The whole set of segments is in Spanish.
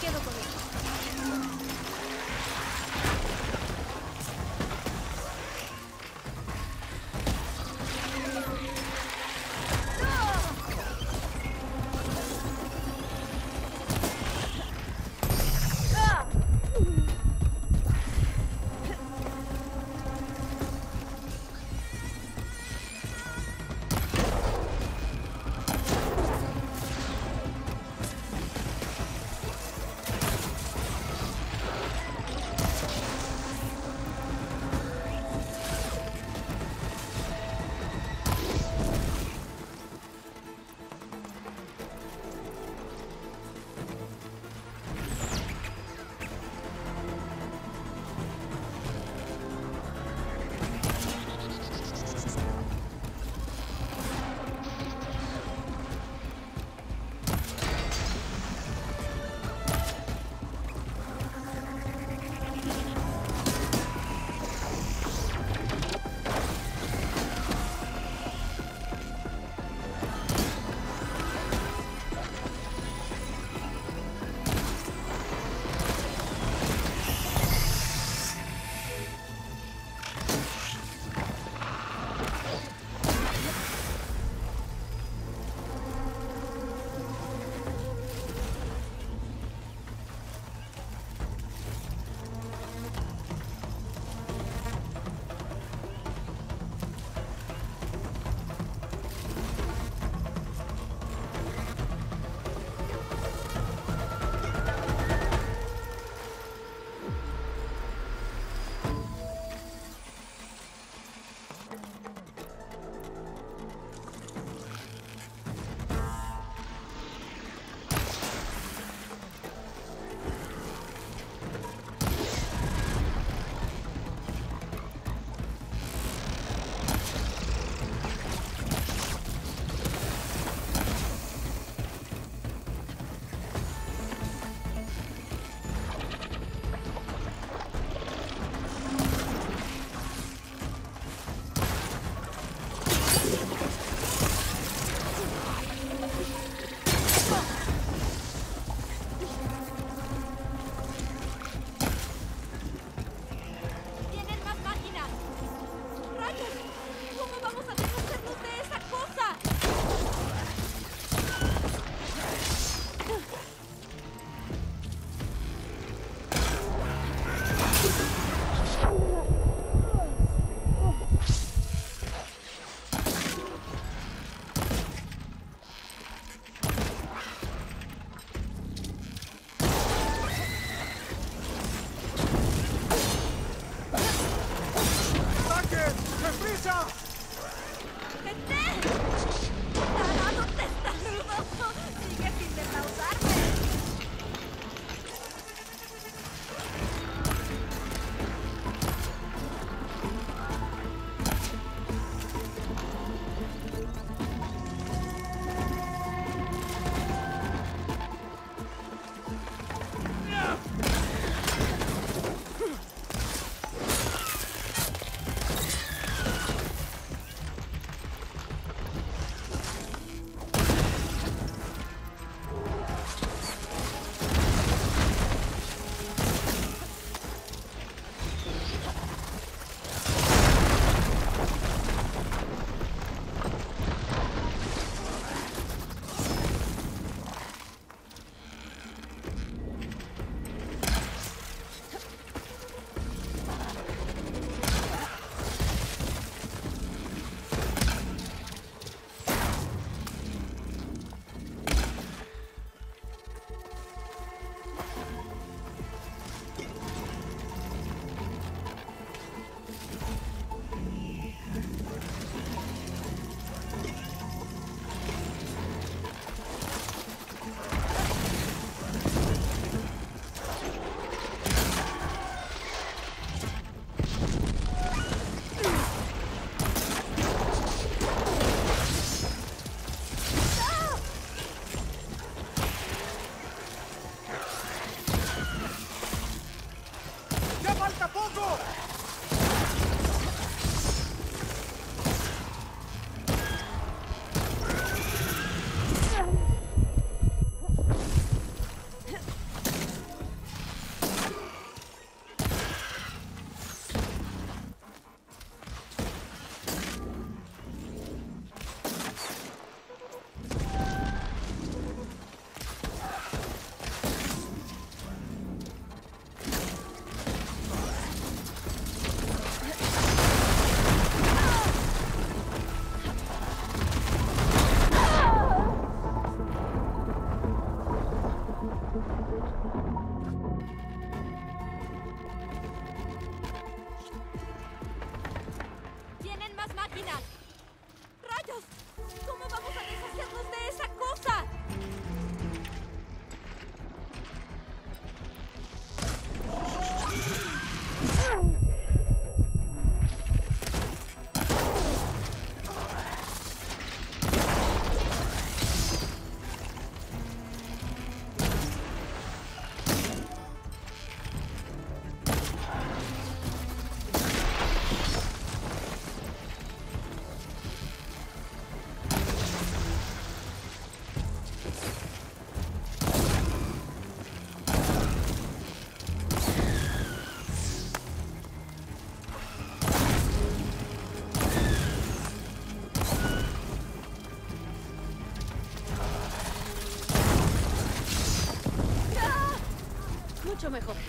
quedo con esto. Mucho mejor.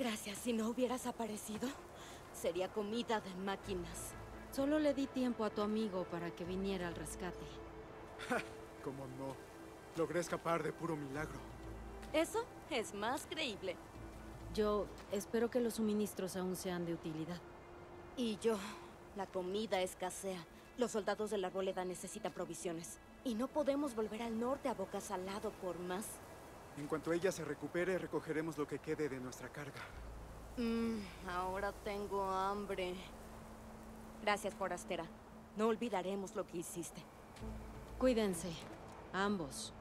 Gracias. Si no hubieras aparecido, sería comida de máquinas. Solo le di tiempo a tu amigo para que viniera al rescate. ¿Cómo no? Logré escapar de puro milagro. Eso es más creíble. Yo espero que los suministros aún sean de utilidad. Y yo, la comida escasea. Los soldados de la arboleda necesitan provisiones. Y no podemos volver al norte a boca salado por más. En cuanto ella se recupere, recogeremos lo que quede de nuestra carga. Mmm, ahora tengo hambre. Gracias, forastera. No olvidaremos lo que hiciste. Cuídense, ambos.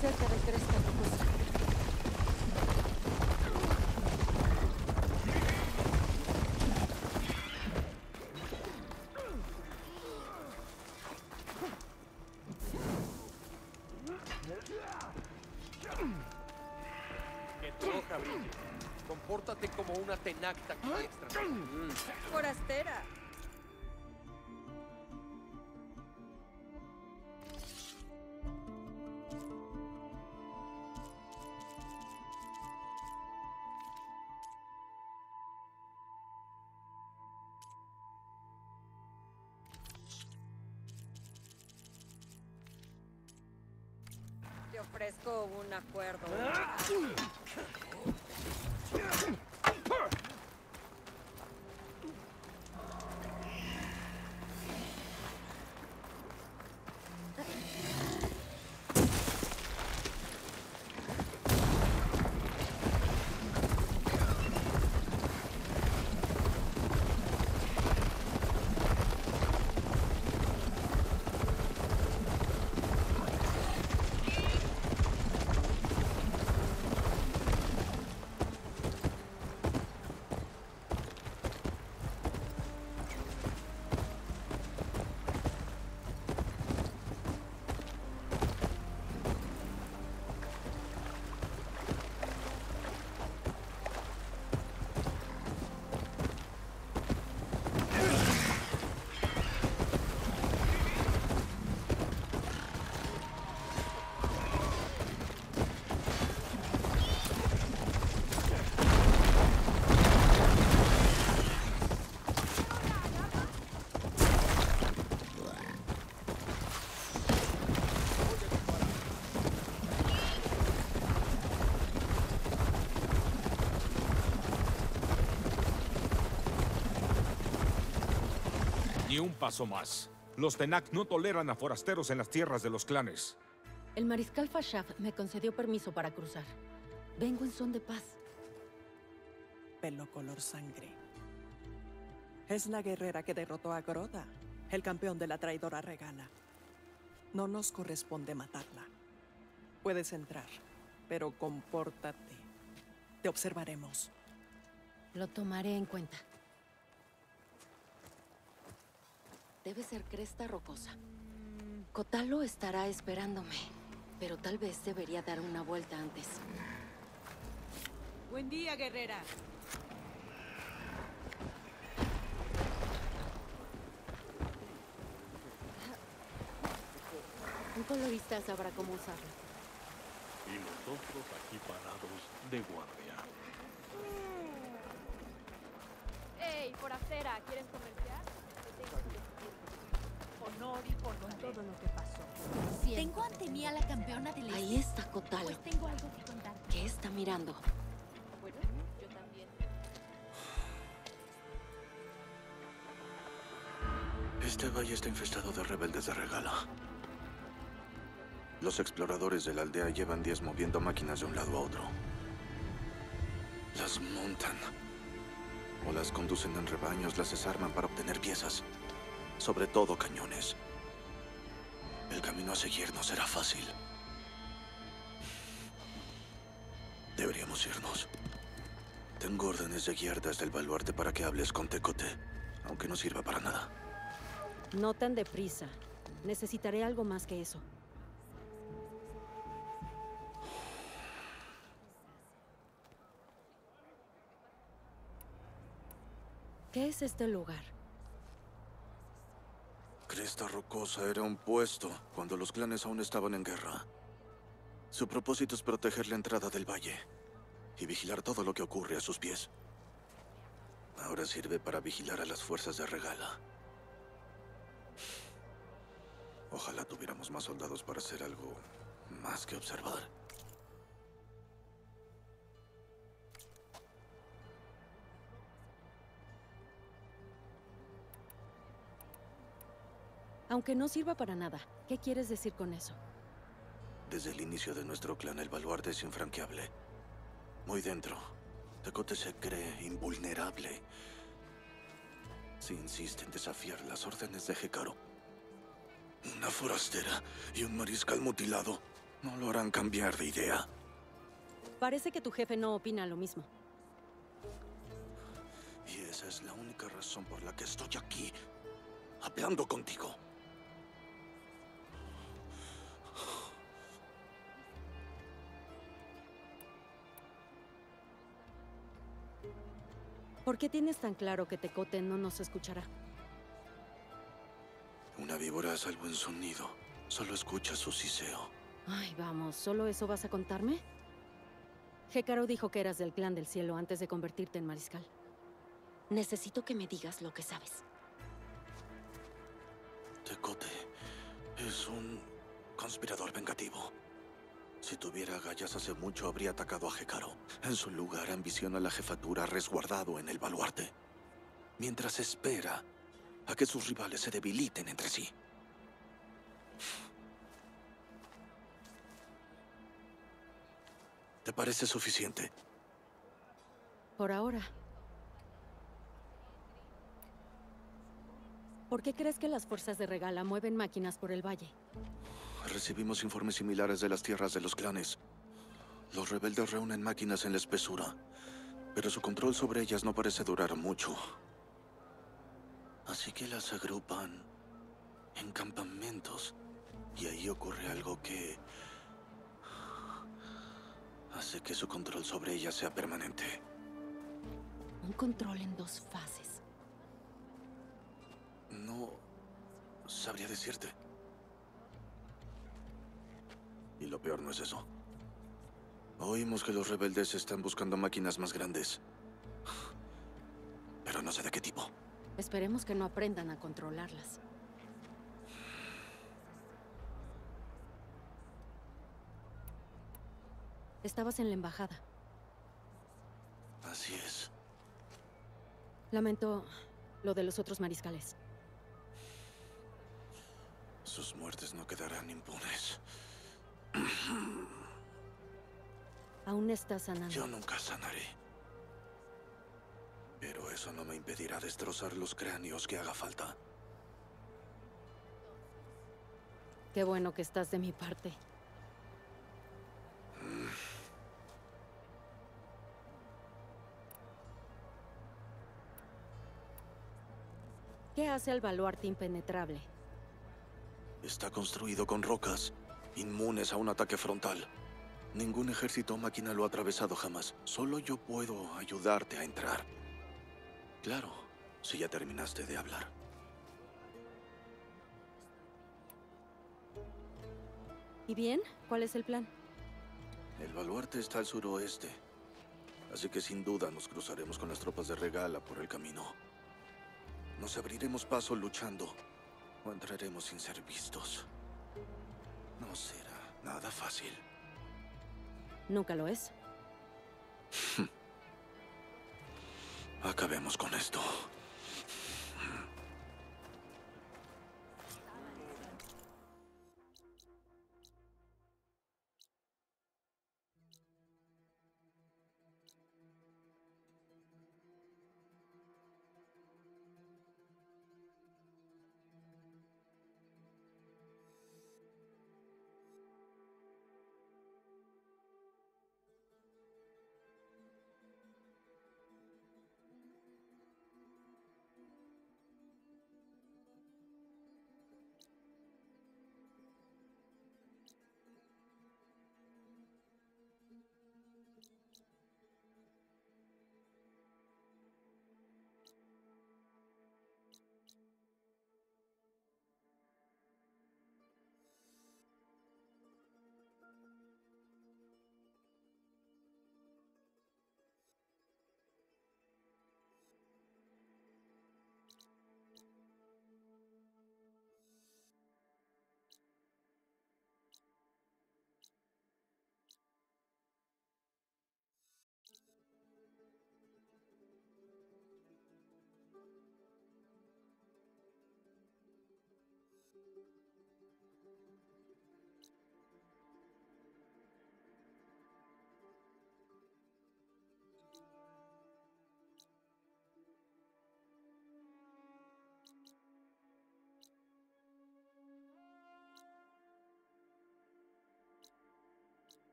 Cerca de Compórtate como una tenacta extra. Mm. Forastera. Te ofrezco un acuerdo. Come Ni un paso más. Los Tenak no toleran a forasteros en las tierras de los clanes. El mariscal Fashaf me concedió permiso para cruzar. Vengo en son de paz. pelo color sangre. Es la guerrera que derrotó a Groda, el campeón de la traidora regala. No nos corresponde matarla. Puedes entrar, pero compórtate. Te observaremos. Lo tomaré en cuenta. Debe ser cresta rocosa. Kotalo estará esperándome, pero tal vez debería dar una vuelta antes. Buen día, guerrera. Un colorista sabrá cómo usarlo. Y nosotros aquí parados de guardia. ¡Ey, forastera! ¿Quieres comerciar? Honor y con todo lo que pasó. Tengo ante mí a la campeona del Ahí está Kotalo. Pues tengo algo que contar. ¿Qué está mirando? Bueno, yo también. Este valle está infestado de rebeldes de regala. Los exploradores de la aldea llevan días moviendo máquinas de un lado a otro. Las montan. O las conducen en rebaños, las desarman para obtener piezas. Sobre todo cañones. El camino a seguir no será fácil. Deberíamos irnos. Tengo órdenes de guiar desde el baluarte para que hables con Tecote, aunque no sirva para nada. No tan deprisa. Necesitaré algo más que eso. ¿Qué es este lugar? Cresta Rocosa era un puesto cuando los clanes aún estaban en guerra. Su propósito es proteger la entrada del valle y vigilar todo lo que ocurre a sus pies. Ahora sirve para vigilar a las fuerzas de regala. Ojalá tuviéramos más soldados para hacer algo más que observar. Aunque no sirva para nada, ¿qué quieres decir con eso? Desde el inicio de nuestro clan, el baluarte es infranqueable. Muy dentro, Tecote se cree invulnerable. Si insiste en desafiar las órdenes de Hekaru, una forastera y un mariscal mutilado no lo harán cambiar de idea. Parece que tu jefe no opina lo mismo. Y esa es la única razón por la que estoy aquí, hablando contigo. ¿Por qué tienes tan claro que Tecote no nos escuchará? Una víbora a salvo en su nido. Solo escucha su siseo. Ay, vamos, ¿solo eso vas a contarme? Hécaro dijo que eras del clan del cielo antes de convertirte en mariscal. Necesito que me digas lo que sabes. Tecote es un conspirador vengativo. Si tuviera agallas hace mucho habría atacado a Hekaro. En su lugar ambiciona la jefatura resguardado en el baluarte. Mientras espera a que sus rivales se debiliten entre sí. ¿Te parece suficiente? Por ahora. ¿Por qué crees que las fuerzas de Regala mueven máquinas por el valle? Recibimos informes similares de las tierras de los clanes. Los rebeldes reúnen máquinas en la espesura, pero su control sobre ellas no parece durar mucho. Así que las agrupan en campamentos. Y ahí ocurre algo que hace que su control sobre ellas sea permanente. Un control en dos fases. No sabría decirte. Y lo peor no es eso. Oímos que los rebeldes están buscando máquinas más grandes. Pero no sé de qué tipo. Esperemos que no aprendan a controlarlas. Estabas en la embajada. Así es. Lamento lo de los otros mariscales. Sus muertes no quedarán impunes. Aún estás sanando. Yo nunca sanaré. Pero eso no me impedirá destrozar los cráneos que haga falta. Qué bueno que estás de mi parte. ¿Qué hace el baluarte impenetrable? Está construido con rocas, inmunes a un ataque frontal. Ningún ejército o máquina lo ha atravesado jamás. Solo yo puedo ayudarte a entrar. Claro, si ya terminaste de hablar. ¿Y bien? ¿Cuál es el plan? El baluarte está al suroeste. Así que sin duda nos cruzaremos con las tropas de regala por el camino. Nos abriremos paso luchando o entraremos sin ser vistos. No será nada fácil. Nunca lo es. Acabemos con esto.